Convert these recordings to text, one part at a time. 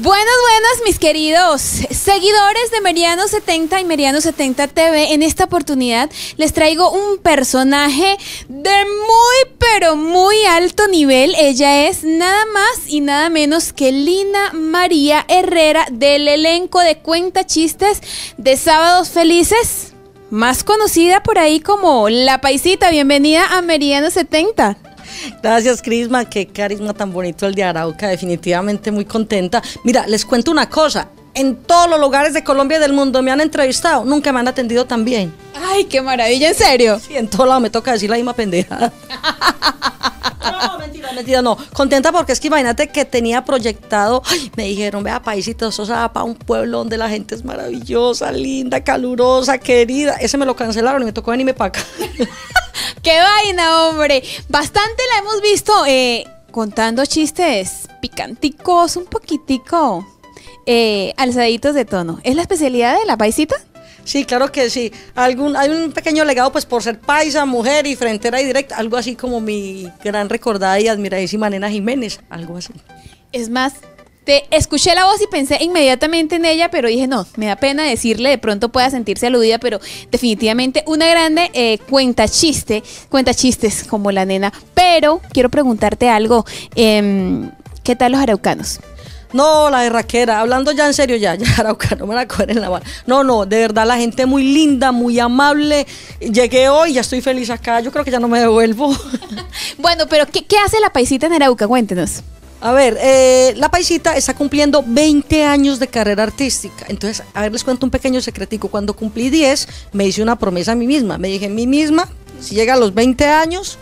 Buenas, buenas, mis queridos seguidores de Meriano 70 y Meriano 70 TV. En esta oportunidad les traigo un personaje de muy, pero muy alto nivel. Ella es nada más y nada menos que Lina María Herrera del elenco de Cuenta Chistes de Sábados Felices, más conocida por ahí como La Paisita. Bienvenida a Meriano 70. Gracias, Crisma. Qué carisma tan bonito el de Arauca. Definitivamente muy contenta. Mira, les cuento una cosa. En todos los lugares de Colombia y del mundo me han entrevistado. Nunca me han atendido tan bien. Ay, qué maravilla, ¿en serio? Sí, en todo lado me toca decir la misma pendeja. No, mentira, mentira, no. Contenta porque es que imagínate que tenía proyectado, ay, me dijeron, vea, paisito, eso va para un pueblo donde la gente es maravillosa, linda, calurosa, querida. Ese me lo cancelaron y me tocó venirme para acá. ¡Qué vaina, hombre! Bastante la hemos visto eh, contando chistes picanticos, un poquitico eh, alzaditos de tono. ¿Es la especialidad de la paisita? Sí, claro que sí. Algún, hay un pequeño legado, pues por ser paisa, mujer y frentera y directa, algo así como mi gran recordada y admiradísima nena Jiménez, algo así. Es más, te escuché la voz y pensé inmediatamente en ella, pero dije, no, me da pena decirle, de pronto pueda sentirse aludida, pero definitivamente una grande eh, cuenta chiste, cuenta chistes como la nena. Pero quiero preguntarte algo, em, ¿qué tal los araucanos? No, la de Raquera, hablando ya en serio, ya, ya, Arauca, no me la cogen en la mano. No, no, de verdad, la gente muy linda, muy amable. Llegué hoy, ya estoy feliz acá, yo creo que ya no me devuelvo. bueno, pero ¿qué, ¿qué, hace la paisita en Arauca? Cuéntenos. A ver, eh, la paisita está cumpliendo 20 años de carrera artística. Entonces, a ver, les cuento un pequeño secretico. Cuando cumplí 10, me hice una promesa a mí misma. Me dije, a mí misma, si llega a los 20 años,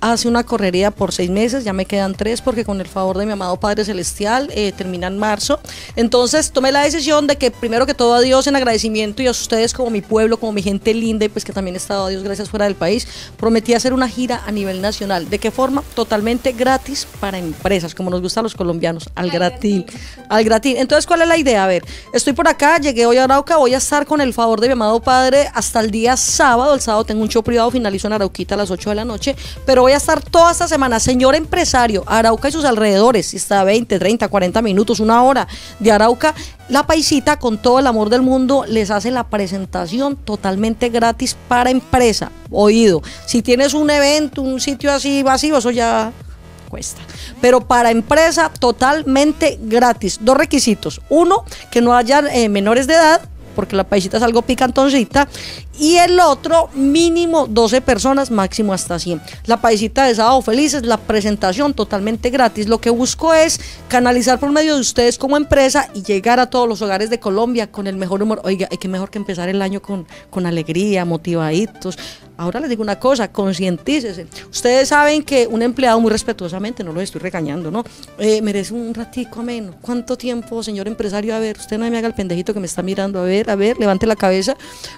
hace una correría por seis meses, ya me quedan tres porque con el favor de mi amado Padre Celestial eh, termina en marzo. Entonces tomé la decisión de que primero que todo a Dios en agradecimiento y a ustedes como mi pueblo, como mi gente linda y pues que también he estado a Dios gracias fuera del país, prometí hacer una gira a nivel nacional. ¿De qué forma? Totalmente gratis para empresas, como nos gusta a los colombianos, al gratín. Al gratín. Entonces, ¿cuál es la idea? A ver, estoy por acá, llegué hoy a Arauca, voy a estar con el favor de mi amado Padre hasta el día sábado. El sábado tengo un show privado, finalizo en Arauquita a las 8 de la noche, pero voy a estar toda esta semana, señor empresario, Arauca y sus alrededores, si está 20, 30, 40 minutos, una hora de Arauca, la paisita con todo el amor del mundo les hace la presentación totalmente gratis para empresa. Oído, si tienes un evento, un sitio así vacío, eso ya cuesta. Pero para empresa totalmente gratis. Dos requisitos. Uno, que no haya eh, menores de edad porque la paisita es algo picantoncita, y el otro mínimo 12 personas, máximo hasta 100. La paisita de Sábado Felices, la presentación totalmente gratis. Lo que busco es canalizar por medio de ustedes como empresa y llegar a todos los hogares de Colombia con el mejor humor. Oiga, hay que mejor que empezar el año con, con alegría, motivaditos. Ahora les digo una cosa, concientícese. Ustedes saben que un empleado muy respetuosamente, no lo estoy regañando, ¿no? Eh, merece un ratico ameno. ¿Cuánto tiempo, señor empresario? A ver, usted no me haga el pendejito que me está mirando. A ver, a ver, levante la cabeza.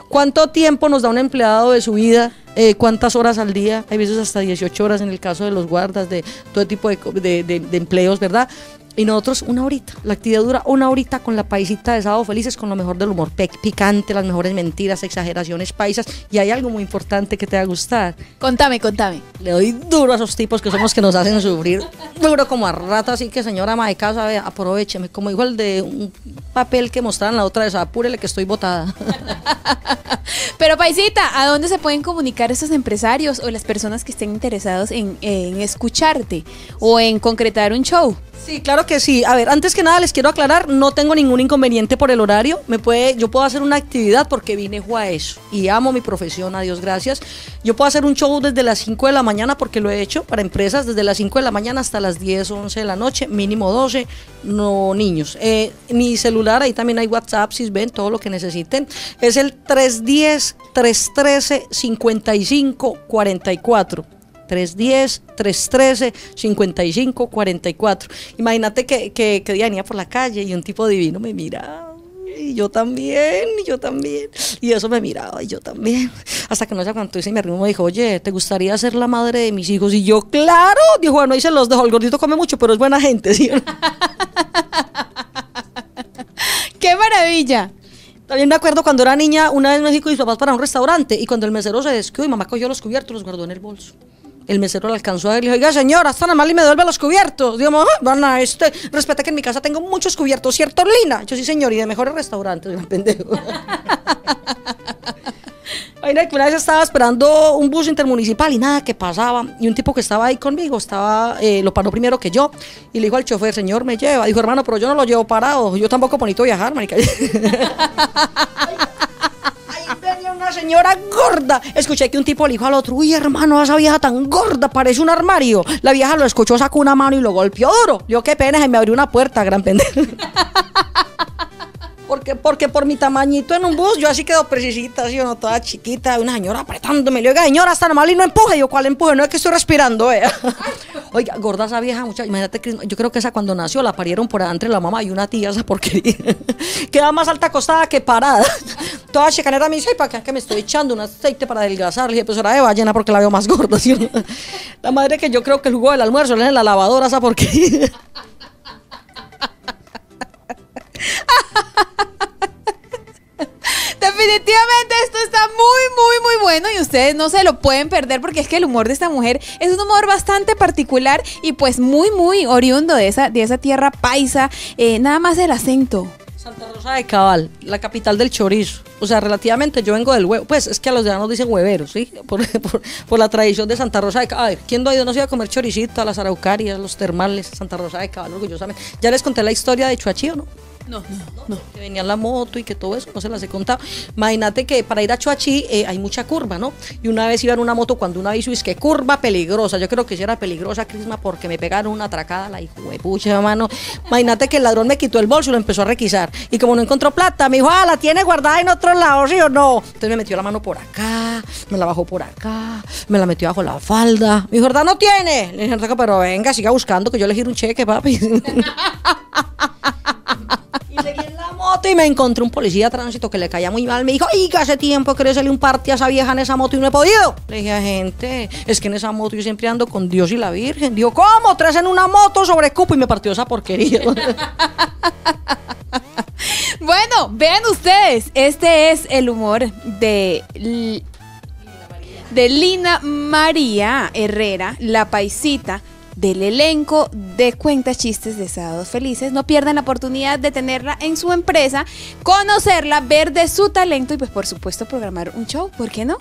¿Cuánto tiempo nos da un empleado de su vida? Eh, ¿Cuántas horas al día? Hay veces hasta 18 horas en el caso de los guardas, de todo tipo de, empleos, ¿verdad? Y nosotros una horita. La actividad dura una horita con la paisita de Sábado Felices, con lo mejor del humor picante, las mejores mentiras, exageraciones paisas. Y hay algo muy importante que te va a gustar. Contame, contame. Le doy duro a esos tipos que somos que nos hacen sufrir. Duro como a rato, así que señora ama de casa, ve, aprovecheme. Como dijo el de un papel que mostraron la otra vez, apúrele que estoy botada. Pero paisita, ¿a dónde se pueden comunicar esos empresarios o las personas que estén interesados en, en escucharte o en concretar un show? Sí, claro que sí. A ver, antes que nada les quiero aclarar, no tengo ningún inconveniente por el horario. Me puede, yo puedo hacer una actividad porque vine a eso y amo mi profesión, a Dios gracias. Yo puedo hacer un show desde las 5 de la mañana porque lo he hecho para empresas desde las 5 de la mañana hasta las 10 o 11 de la noche, mínimo 12, no niños. Eh, mi celular, ahí también hay WhatsApp, si ven todo lo que necesiten. Es el 310 313 55 44. 310-313-5544. Imagínate que, que, que día venía por la calle y un tipo divino me mira. Y yo también, y yo también. Y eso me miraba, y yo también. Hasta que no se aguantó y se me arrimó y me dijo, oye, ¿te gustaría ser la madre de mis hijos? Y yo, claro. Dijo, bueno, ahí se los dejo. El gordito come mucho, pero es buena gente, ¿sí? ¡Qué maravilla! También me acuerdo cuando era niña, una vez en México, mis papás para un restaurante y cuando el mesero se descuidó, mi mamá cogió los cubiertos y los guardó en el bolso. El mesero le alcanzó a ver y le dijo, oiga señora, está mal y me devuelve los cubiertos. Ah, van a este, respeta que en mi casa tengo muchos cubiertos, ¿cierto, Lina? Yo sí, señor, y de mejores restaurantes, pendejo. Una vez estaba esperando un bus intermunicipal y nada que pasaba. Y un tipo que estaba ahí conmigo, estaba, eh, lo paró primero que yo. Y le dijo al chofer, señor, me lleva. Dijo, hermano, pero yo no lo llevo parado. Yo tampoco bonito viajar, marica. señora gorda. Escuché que un tipo le dijo al otro, uy, hermano, esa vieja tan gorda, parece un armario. La vieja lo escuchó, sacó una mano y lo golpeó duro. Yo, qué pena, se me abrió una puerta, gran pendejo. Porque, porque por mi tamañito en un bus, yo así quedo precisita, así, no toda chiquita, una señora apretándome. Le digo, señora, hasta normal y no empuje. Yo, ¿cuál empuje? No es que estoy respirando, eh. Oiga, gorda esa vieja, mucha, imagínate yo creo que esa cuando nació la parieron por entre la mamá y una tía, esa porquería. Queda más alta acostada que parada. Toda chicanera me dice, ay, ¿para qué que me estoy echando un aceite para adelgazar? Le dije, pues era de ballena porque la veo más gorda. La madre que yo creo que el jugo del almuerzo le en la lavadora, esa porquería. Definitivamente esto está muy, muy, muy bueno y ustedes no se lo pueden perder porque es que el humor de esta mujer es un humor bastante particular y pues muy, muy oriundo de esa, de esa tierra paisa. Eh, nada más el acento. Santa Rosa de Cabal, la capital del chorizo. O sea, relativamente yo vengo del huevo. Pues es que a los llanos dicen hueveros, ¿sí? Por, la tradición de Santa Rosa de Cabal. ¿Quién no ha ido? No se iba a comer choricito a las araucarias, los termales, Santa Rosa de Cabal, orgullosamente. Ya les conté la historia de Chuachío, ¿no? No, no, no. Que venía en la moto y que todo eso, no se las he contado. Imagínate que para ir a Chuachi eh, hay mucha curva, ¿no? Y una vez iba en una moto cuando una aviso es que curva peligrosa. Yo creo que sí era peligrosa, Crisma, porque me pegaron una atracada, la hijo de pucha, mano. Imagínate que el ladrón me quitó el bolso y lo empezó a requisar. Y como no encontró plata, me dijo, ah, la tiene guardada en otro lado, ¿sí o no? Entonces me metió la mano por acá, me la bajó por acá, me la metió bajo la falda. Me dijo, ¿verdad no tiene? Le dije, pero venga, siga buscando que yo le giro un cheque, papi. y me encontré un policía de tránsito que le caía muy mal. Me dijo, que hace tiempo quería salir un parte a esa vieja en esa moto y no he podido. Le dije, gente, es que en esa moto yo siempre ando con Dios y la Virgen. Digo, ¿cómo? Tres en una moto sobre cupo y me partió esa porquería. bueno, vean ustedes, este es el humor de de Lina María Herrera, la paisita, del elenco de Cuenta Chistes de Sábados Felices. No pierdan la oportunidad de tenerla en su empresa, conocerla, ver de su talento y pues por supuesto programar un show. ¿Por qué no?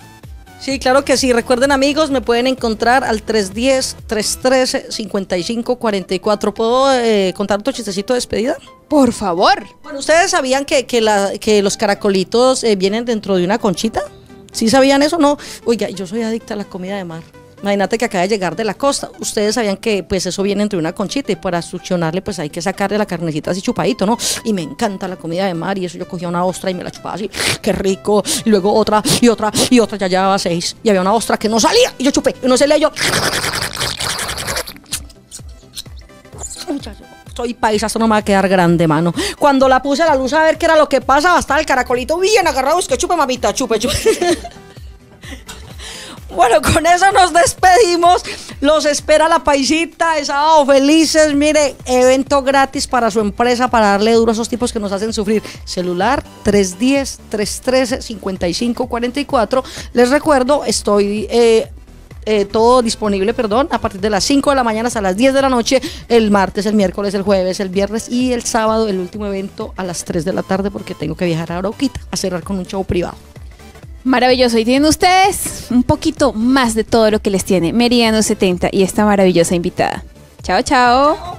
Sí, claro que sí. Recuerden amigos, me pueden encontrar al 310-313-5544. ¿Puedo eh, contar otro chistecito de despedida? Por favor. Bueno, ¿ustedes sabían que, que, los caracolitos eh, vienen dentro de una conchita? ¿Sí sabían eso? No. Oiga, yo soy adicta a la comida de mar. Imagínate que acaba de llegar de la costa. Ustedes sabían que pues eso viene entre una conchita y para succionarle pues hay que sacarle la carnecita así chupadito, ¿no? Y me encanta la comida de mar y eso yo cogía una ostra y me la chupaba así, qué rico. Y luego otra y otra y otra, ya llevaba seis. Y había una ostra que no salía y yo chupé y no se yo. soy paisa, no me va a quedar grande, mano. Cuando la puse a la luz a ver qué era lo que pasa, estar el caracolito bien agarrado, es que chupe, mamita, chupe, chupe. Bueno, con eso nos despedimos. Los espera la paisita de sábado felices. Mire, evento gratis para su empresa para darle duro a esos tipos que nos hacen sufrir. Celular 310-313-5544. Les recuerdo, estoy... Eh, eh, todo disponible, perdón, a partir de las 5 de la mañana hasta las 10 de la noche, el martes, el miércoles, el jueves, el viernes y el sábado, el último evento a las 3 de la tarde porque tengo que viajar a Arauquita a cerrar con un show privado. Maravilloso. Y tienen ustedes un poquito más de todo lo que les tiene Meridiano 70 y esta maravillosa invitada. Chao, chao.